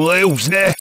rules, né?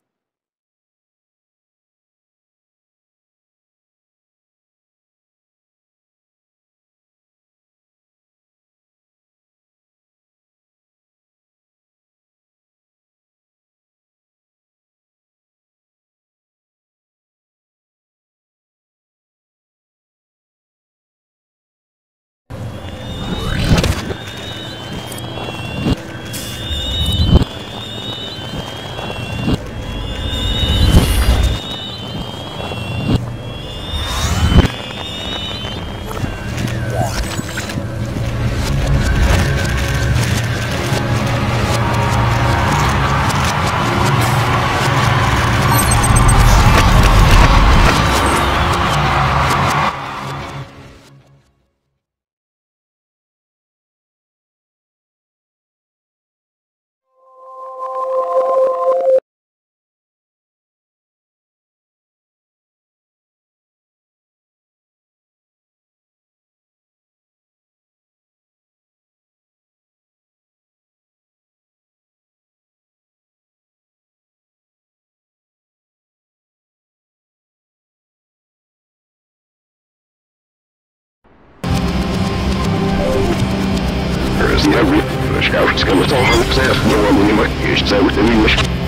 Россия, Шкаф, скамута, Хамса, Новомунима, Ищца, Утамимашка.